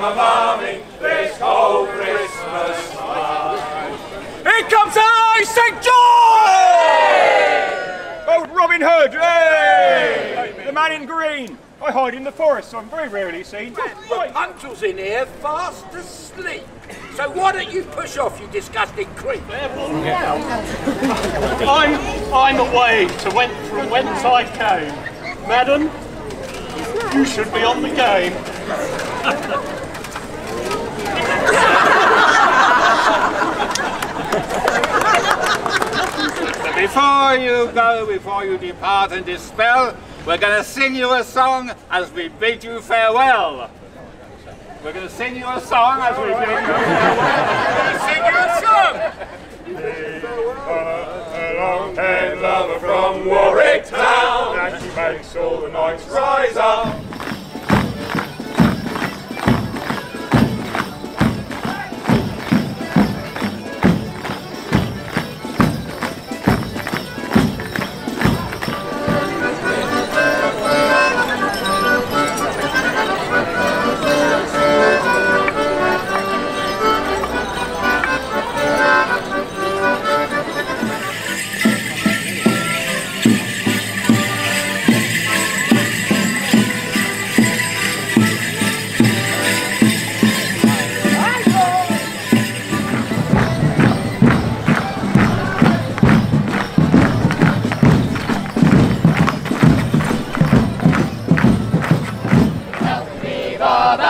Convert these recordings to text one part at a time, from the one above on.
a bumming this whole Christmas time. Here comes I, St. George! Old Robin Hood, hey! The man in green. I hide in the forest, so I'm very rarely seen. Right. Punctual's in here, fast asleep. So why don't you push off, you disgusting creep? I'm I'm away to went from whence I came. Madam, you should be on the game. Before you go, before you depart and dispel, we're going to sing you a song as we bid you farewell. We're going to sing you a song as we bid you farewell. We're going to Sing you a song! A long-haired lover from Warwick Town, and she makes all the knights rise up.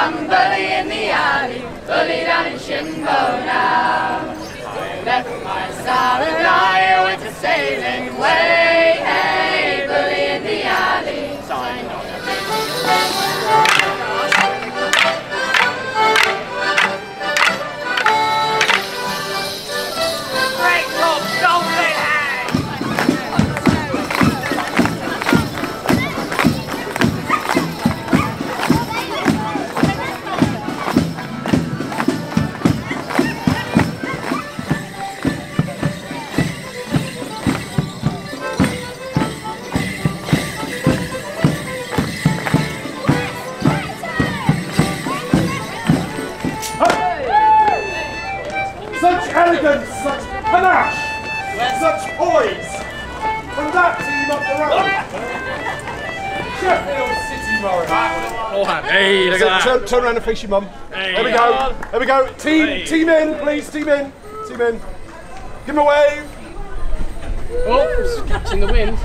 And Billy in the alley, Billy down in Shimbo now. I left my and I went a sailing way. Elegance, such panache, such poise. From that team up the road. Sheffield City Morris. All hand. Hey, look So, at that. turn, turn around and face your mum. Hey. There we go. There we go. Team, Hey. team in, please. Team in. Team in. Give him a wave. Oh, it's catching the wind.